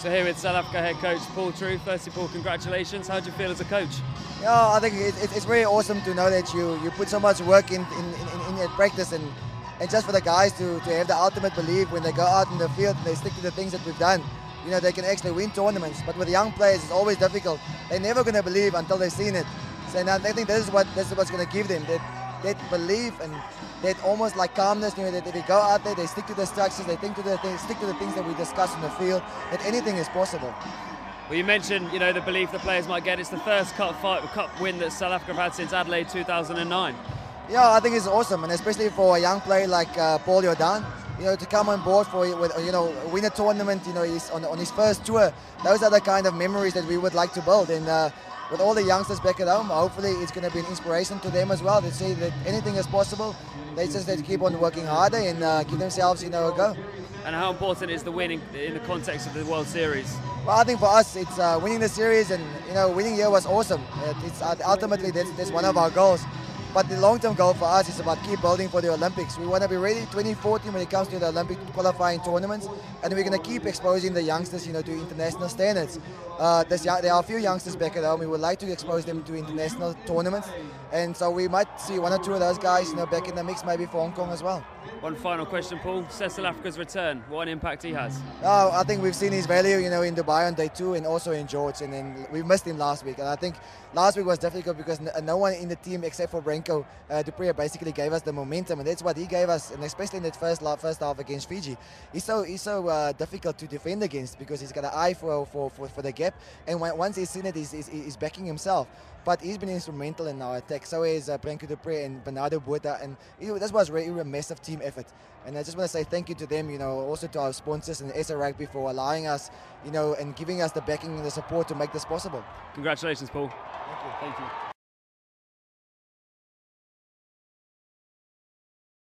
So here with South Africa head coach Paul Treu. Firstly, Paul, congratulations. How do you feel as a coach? Yeah, I think it, it, it's really awesome to know that you, you put so much work in in, in, in your practice and, and just for the guys to, to have the ultimate belief when they go out in the field and they stick to the things that we've done. You know, they can actually win tournaments. But with young players, it's always difficult. They're never going to believe until they've seen it. So now I think this is what this is what's going to give them that belief and that almost like calmness. You know, that, they go out there, they stick to the structures, they think to the things, stick to the things that we discuss in the field. That anything is possible. Well, you mentioned, you know, the belief the players might get. It's the first cup fight, cup win that South Africa have had since Adelaide 2009. Yeah, I think it's awesome, and especially for a young player like uh, Paul Jordaan, you know, to come on board for with, you know win a tournament, you know, he's on, on his first tour. Those are the kind of memories that we would like to build, and uh, with all the youngsters back at home, hopefully it's going to be an inspiration to them as well to see that anything is possible. They just have to keep on working harder and uh, give themselves, you know, a go. And how important is the winning in the context of the World Series? Well, I think for us, it's uh, winning the series, and you know, winning here was awesome. It's uh, ultimately that's, that's one of our goals. But the long-term goal for us is about keep building for the Olympics. We want to be ready 2014 when it comes to the Olympic qualifying tournaments, and we're going to keep exposing the youngsters, you know, to international standards. Uh, there are a few youngsters back at home. We would like to expose them to international tournaments, and so we might see one or two of those guys, you know, back in the mix maybe for Hong Kong as well. One final question, Paul. Cecil Africa's return, what an impact he has? Oh, I think we've seen his value, you know, in Dubai on day two and also in George, and then we missed him last week. And I think last week was good because no one in the team except for Branco uh, du Preez basically gave us the momentum, and that's what he gave us, and especially in that first first half against Fiji. He's so he's so uh, difficult to defend against because he's got an eye for for, for, for the gap, and once he's seen it, he's, he's, he's backing himself but he's been instrumental in our attack. So is uh, Branco du and Bernardo Botha, and it, this was really a massive team effort. And I just want to say thank you to them, you know, also to our sponsors and SA Rugby for allowing us, you know, and giving us the backing and the support to make this possible. Congratulations, Paul. Thank you. Thank you.